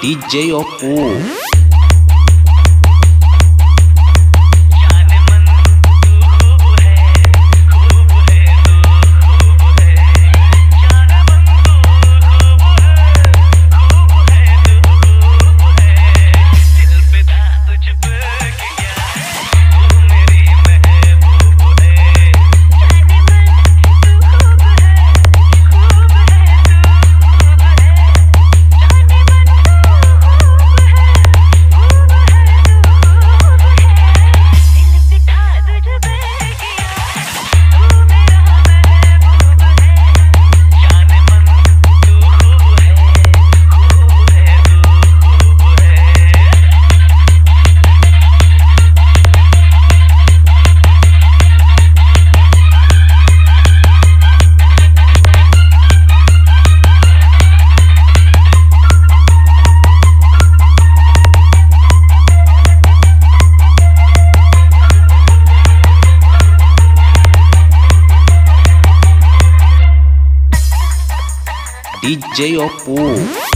DJ Opu. DJ Oppo